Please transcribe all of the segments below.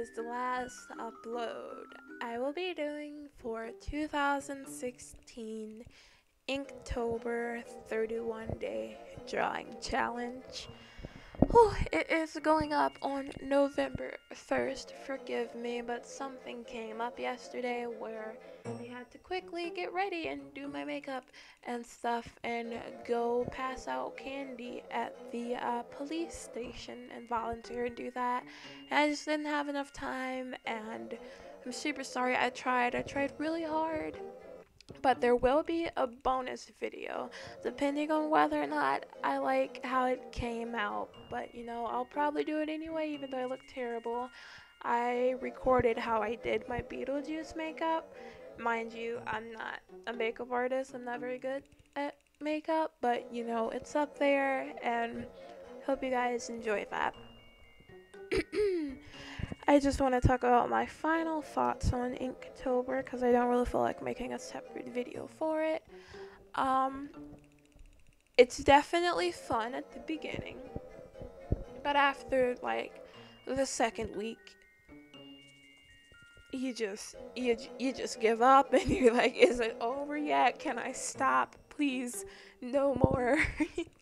is the last upload I will be doing for 2016 Inktober 31 Day Drawing Challenge. It is going up on November 1st. Forgive me, but something came up yesterday where I had to quickly get ready and do my makeup and stuff and go pass out candy at the uh, police station and volunteer and do that. And I just didn't have enough time and I'm super sorry. I tried. I tried really hard but there will be a bonus video. Depending on whether or not I like how it came out but you know I'll probably do it anyway even though I look terrible. I recorded how I did my Beetlejuice makeup. Mind you I'm not a makeup artist. I'm not very good at makeup but you know it's up there and hope you guys enjoy that I just want to talk about my final thoughts on Inktober because I don't really feel like making a separate video for it. Um, it's definitely fun at the beginning, but after like the second week, you just you you just give up and you're like, is it over yet? Can I stop, please? No more.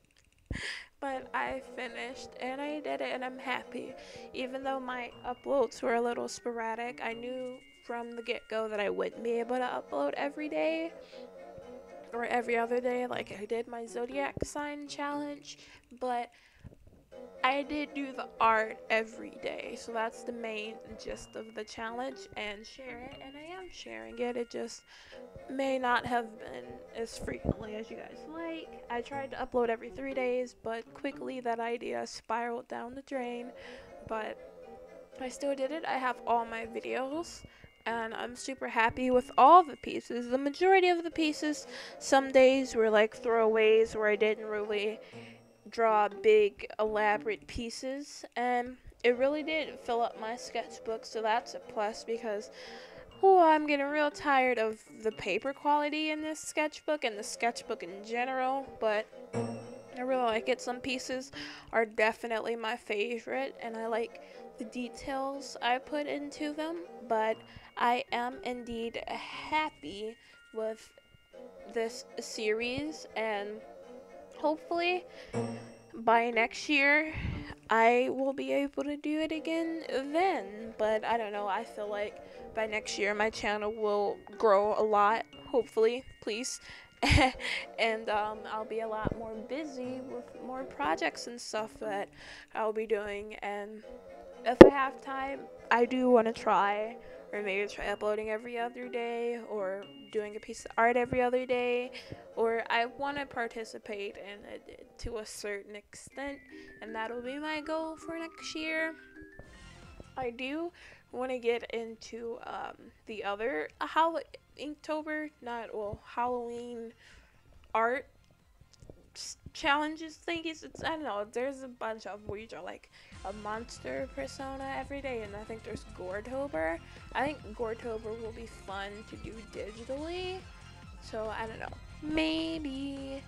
but I finished and I did it and I'm happy. Even though my uploads were a little sporadic, I knew from the get go that I wouldn't be able to upload every day or every other day like I did my zodiac sign challenge, but I did do the art every day, so that's the main gist of the challenge and share it, and I am sharing it. It just may not have been as frequently as you guys like. I tried to upload every three days, but quickly that idea spiraled down the drain, but I still did it. I have all my videos and I'm super happy with all the pieces. The majority of the pieces, some days were like throwaways where I didn't really draw big, elaborate pieces, and it really did fill up my sketchbook, so that's a plus because oh, I'm getting real tired of the paper quality in this sketchbook and the sketchbook in general, but I really like it. Some pieces are definitely my favorite, and I like the details I put into them, but I am indeed happy with this series and hopefully by next year I will be able to do it again then. But I don't know. I feel like by next year my channel will grow a lot. Hopefully, please. and um, I'll be a lot more busy with more projects and stuff that I'll be doing. And if I have time, I do want to try or maybe try uploading every other day or doing a piece of art every other day or I want to participate in it to a certain extent and that'll be my goal for next year. I do want to get into um, the other uh, Hall- Inktober, not well Halloween art challenges thingies. It's I don't know. There's a bunch of you draw like a monster persona every day, and I think there's Goretober. I think Goretober will be fun to do digitally. So I don't know. Maybe,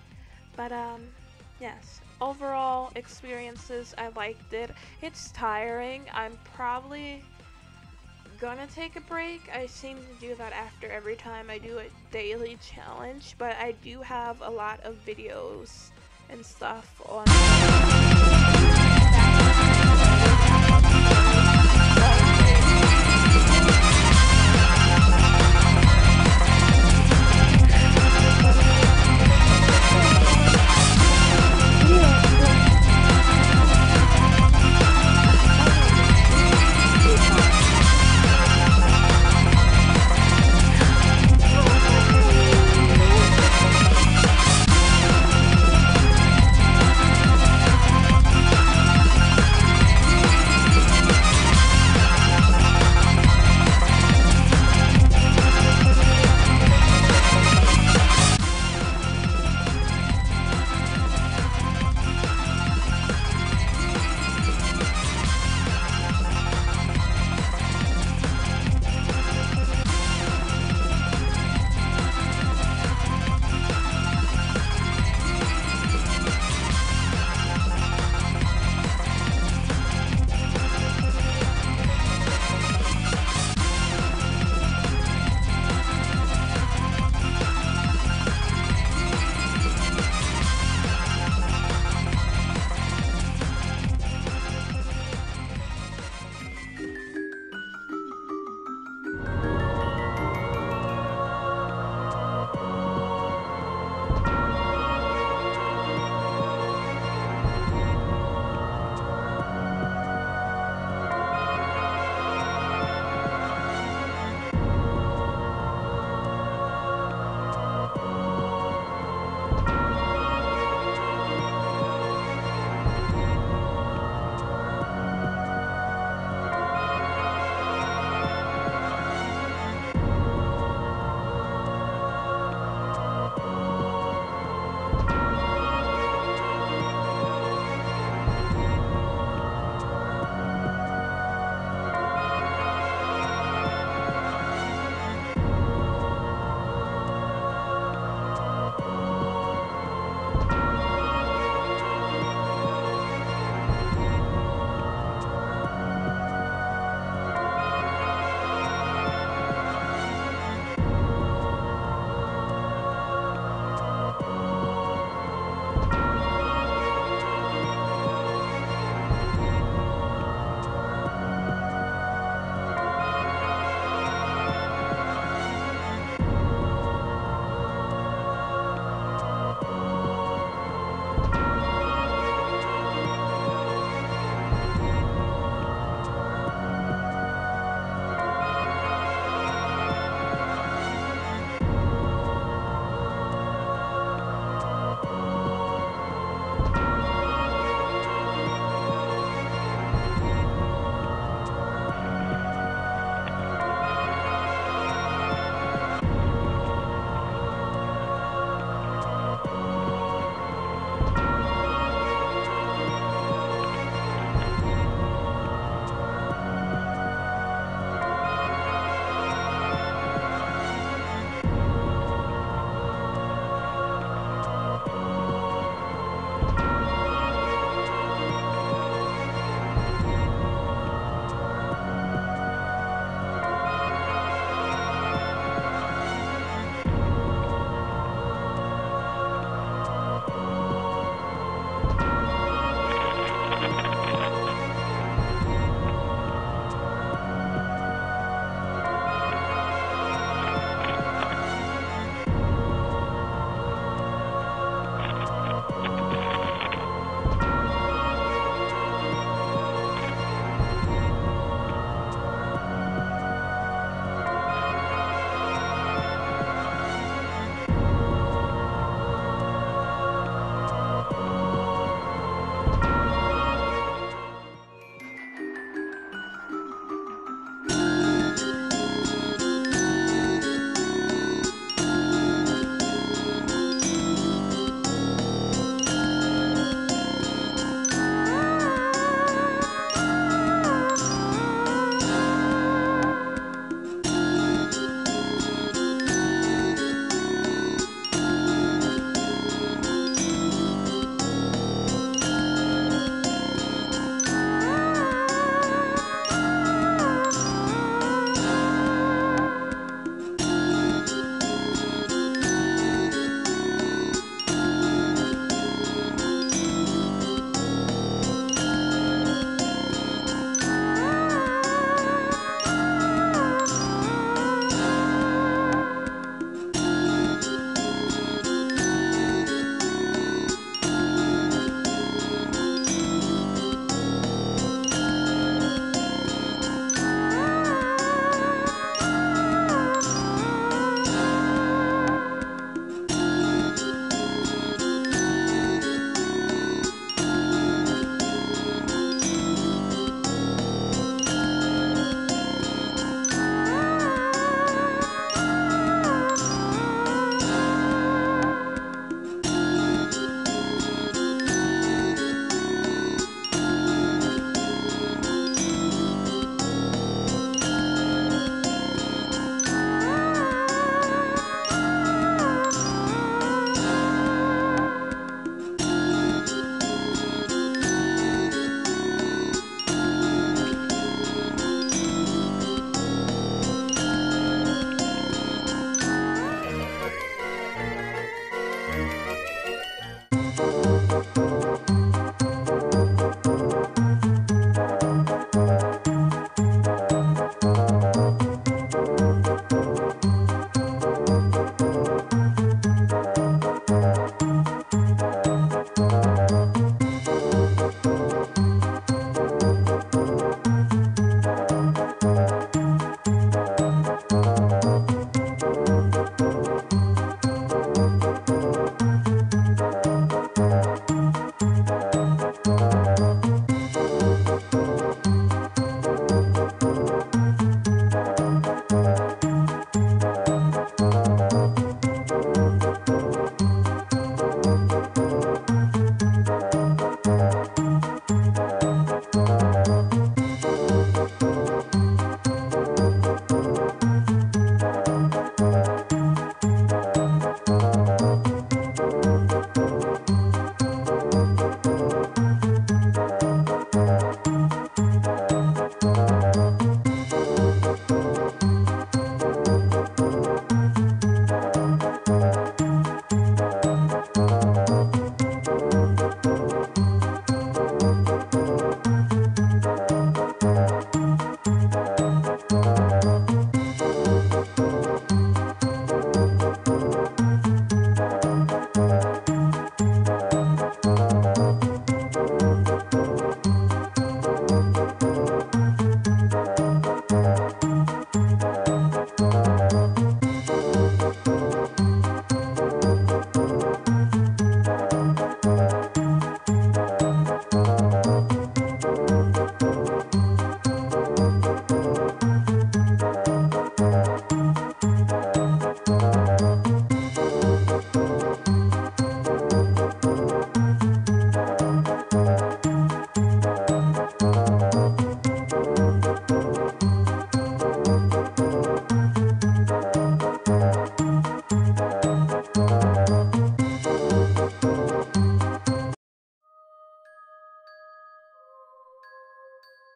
but um, yes. Overall experiences, I liked it. It's tiring. I'm probably gonna take a break. I seem to do that after every time I do a daily challenge, but I do have a lot of videos and stuff on